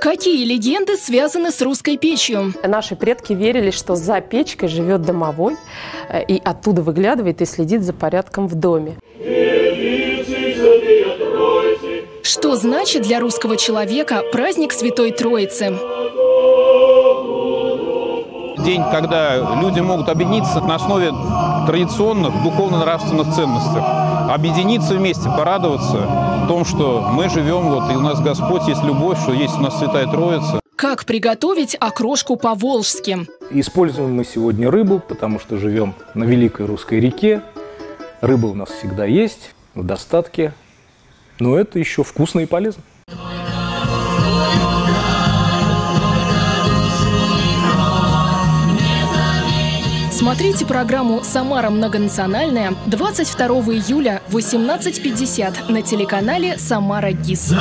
Какие легенды связаны с русской печью? Наши предки верили, что за печкой живет домовой э, и оттуда выглядывает и следит за порядком в доме. Что значит для русского человека праздник Святой Троицы? День, когда люди могут объединиться на основе традиционных духовно-нравственных ценностей. Объединиться вместе, порадоваться в том, что мы живем, вот, и у нас Господь есть любовь, что есть у нас Святая Троица. Как приготовить окрошку по-волжски? Используем мы сегодня рыбу, потому что живем на Великой Русской реке. Рыба у нас всегда есть, в достатке. Но это еще вкусно и полезно. Смотрите программу «Самара многонациональная» 22 июля в 18.50 на телеканале «Самара ГИС».